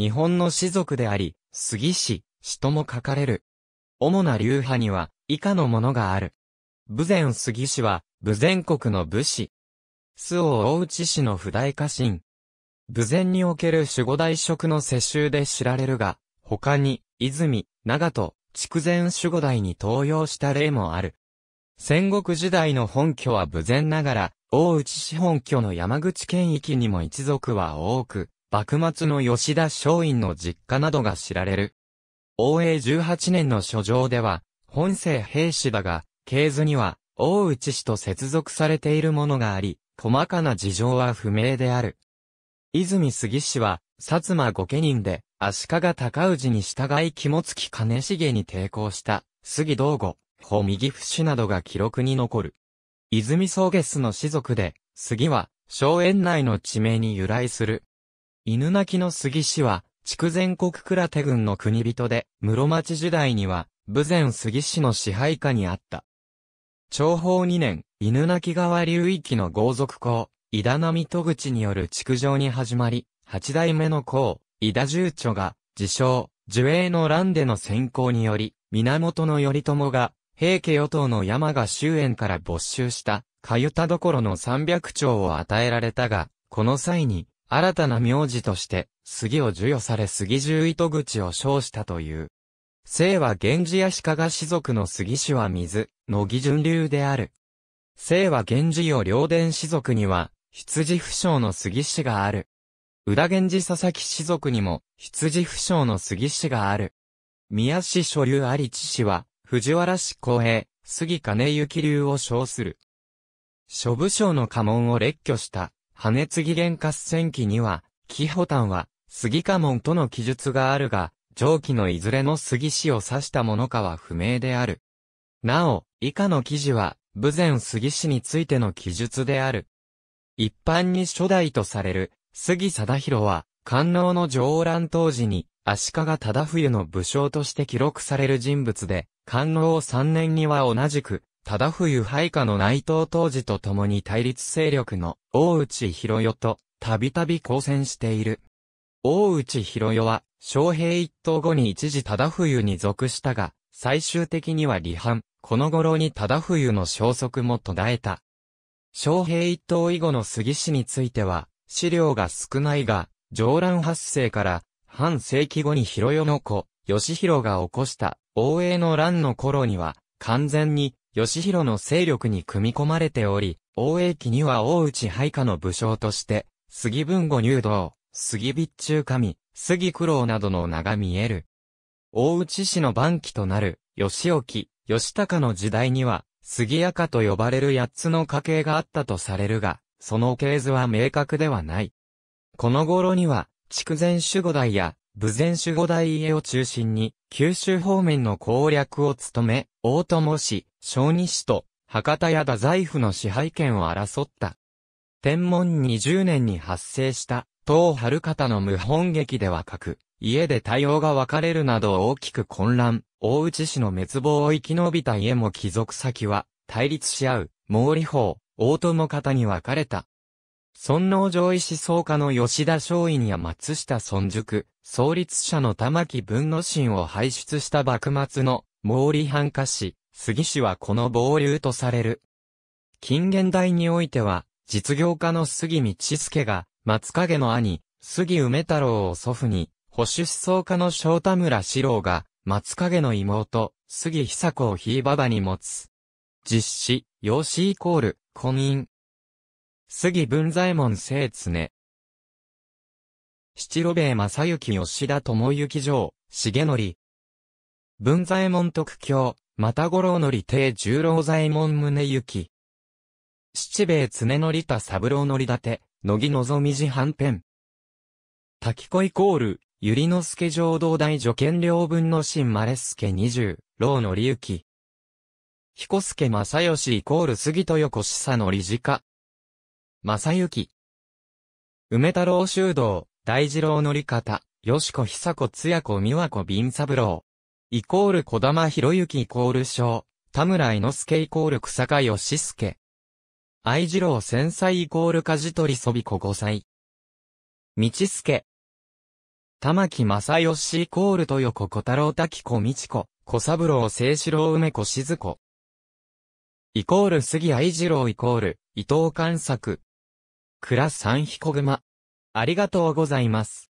日本の士族であり、杉氏、氏とも書かれる。主な流派には、以下のものがある。武前杉氏は、武前国の武士。周王大内氏の不代家臣。武前における守護大職の世襲で知られるが、他に、泉、長門、筑前守護代に登用した例もある。戦国時代の本拠は武前ながら、大内氏本拠の山口県域にも一族は多く、幕末の吉田松陰の実家などが知られる。応永18年の書状では、本姓兵士だが、系図には、大内氏と接続されているものがあり、細かな事情は不明である。泉杉氏は、薩摩御家人で、足利高氏に従い肝付金重に抵抗した、杉道後、保右府氏などが記録に残る。泉宗ゲスの氏族で、杉は、荘園内の地名に由来する。犬鳴の杉氏は、筑前国倉手軍の国人で、室町時代には、武前杉氏の支配下にあった。長宝2年、犬鳴川流域の豪族公、井田並戸口による築城に始まり、八代目の公、井田重著が、自称、樹営の乱での先行により、源頼朝が、平家与党の山賀周縁から没収した、かゆたどころの300丁を与えられたが、この際に、新たな名字として、杉を授与され杉十糸口を称したという。姓は源氏や鹿賀氏族の杉氏は水、乃木順流である。姓は源氏よ両伝氏族には、羊不詳の杉氏がある。宇田源氏佐々木氏族にも、羊不詳の杉氏がある。宮氏所流有知氏は、藤原氏公平、杉金幸流を称する。諸武将の家紋を列挙した、羽根継ぎ元合戦記には、紀保丹は、杉家紋との記述があるが、上記のいずれの杉氏を指したものかは不明である。なお、以下の記事は、武前杉氏についての記述である。一般に初代とされる、杉貞弘は、官能の上乱当時に、足利忠冬の武将として記録される人物で、官能3年には同じく、忠冬配下の内藤当時と共に対立勢力の大内広代と、たびたび交戦している。大内広代は、昌平一党後に一時忠冬に属したが、最終的には離反、この頃に忠冬の消息も途絶えた。昌平一党以後の杉氏については、資料が少ないが、上乱発生から半世紀後に広代の子、義弘が起こした応永の乱の頃には、完全に義弘の勢力に組み込まれており、応永期には大内配下の武将として、杉文後入道、杉備中神、杉九郎などの名が見える。大内氏の晩期となる、義興、義高の時代には、杉赤と呼ばれる八つの家系があったとされるが、その系図は明確ではない。この頃には、筑前守護代や、武前守護代家を中心に、九州方面の攻略を務め、大友氏、小西氏と、博多や太宰府の支配権を争った。天文20年に発生した、東春方の無本劇では各、家で対応が分かれるなど大きく混乱、大内氏の滅亡を生き延びた家も貴族先は、対立し合う、毛利法、大友方に分かれた。尊王上位思想家の吉田松陰や松下尊塾、創立者の玉木文之進を輩出した幕末の毛利藩家氏、杉氏はこの暴流とされる。近現代においては、実業家の杉道助が、松影の兄、杉梅太郎を祖父に、保守思想家の翔太村四郎が、松影の妹、杉久子をひいばばに持つ。実施、養子イコール、婚姻。杉文左衛門聖常。七路兵正幸吉田智之城、重則。文左衛門特教、また五郎則帝十郎左衛門宗行。七兵衛常則田三郎則立て、乃木望み寺半編。滝子イコール、ゆりの助浄土大助権領分の新マレスケ二十、老のり行。彦助正義イコール杉豊子久の理事家。正幸。梅太郎修道、大二郎のり方、吉子久子津也子美和子敏三郎。イコール小玉博之イコール小、田村伊之助イコール草加義助。愛次郎千歳イコール梶取そび子五歳。道助。玉木正義イコール豊子小太郎滝子美智子、小三郎聖四郎梅子静子。イコール杉愛二郎イコール伊藤観作。倉三彦熊。ありがとうございます。